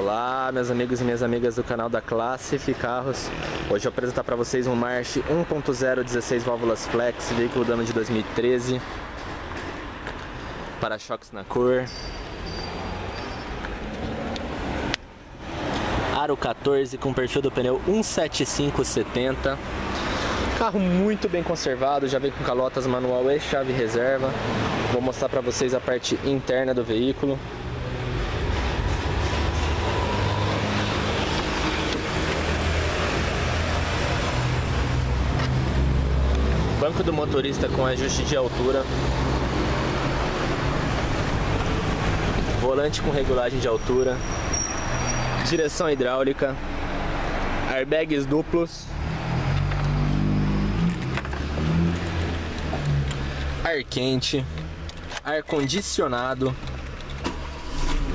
Olá, meus amigos e minhas amigas do canal da Classifi Carros. Hoje eu vou apresentar para vocês um March 1.0 16 válvulas flex, veículo do ano de 2013. Para-choques na cor. Aro 14 com perfil do pneu 17570. Carro muito bem conservado, já vem com calotas manual e chave reserva. Vou mostrar para vocês a parte interna do veículo. Banco do motorista com ajuste de altura. Volante com regulagem de altura. Direção hidráulica. Airbags duplos. Ar quente. Ar condicionado.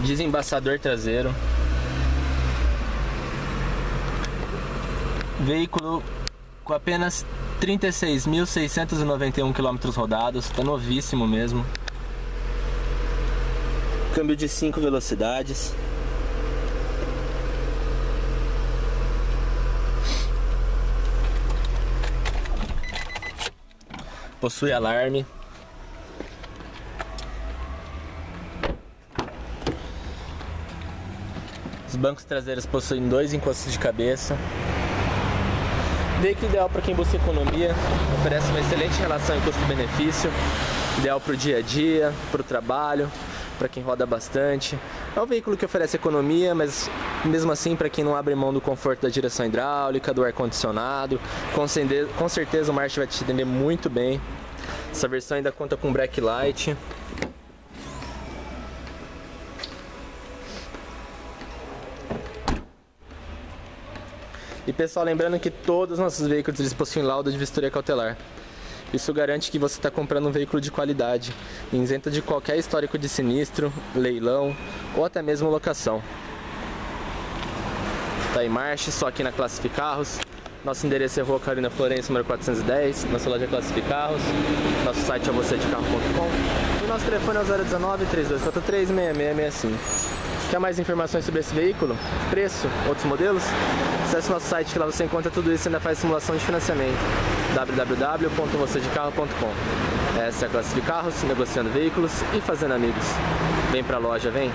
Desembaçador traseiro. Veículo com apenas 36.691 km rodados, tá novíssimo mesmo. Câmbio de 5 velocidades. Possui alarme. Os bancos traseiros possuem dois encostos de cabeça. Veículo ideal para quem busca economia, oferece uma excelente relação em custo-benefício, ideal para o dia a dia, para o trabalho, para quem roda bastante. É um veículo que oferece economia, mas mesmo assim para quem não abre mão do conforto da direção hidráulica, do ar-condicionado, com certeza o March vai te atender muito bem. Essa versão ainda conta com light. E pessoal, lembrando que todos os nossos veículos eles possuem laudo de vistoria cautelar. Isso garante que você está comprando um veículo de qualidade, isento de qualquer histórico de sinistro, leilão ou até mesmo locação. Está em marcha, só aqui na Classificarros. Nosso endereço é Rua Carolina Florença, número 410. Nossa loja é Classificarros. Nosso site é vocêdecarro.com. E nosso telefone é o 019 3243 6665. Quer mais informações sobre esse veículo? Preço? Outros modelos? Acesse nosso site que lá você encontra tudo isso e ainda faz simulação de financiamento www.vocêdecarro.com Essa é a Classe de Carros, negociando veículos e fazendo amigos. Vem pra loja, vem!